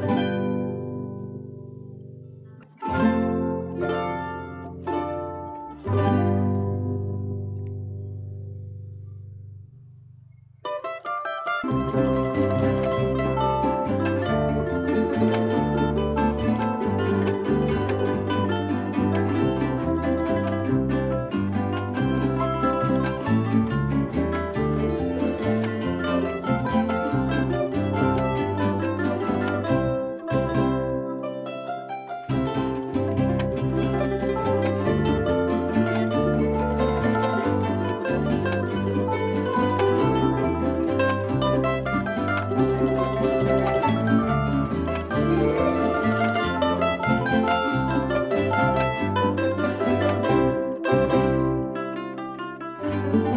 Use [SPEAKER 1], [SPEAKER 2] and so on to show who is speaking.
[SPEAKER 1] Bye. Bye.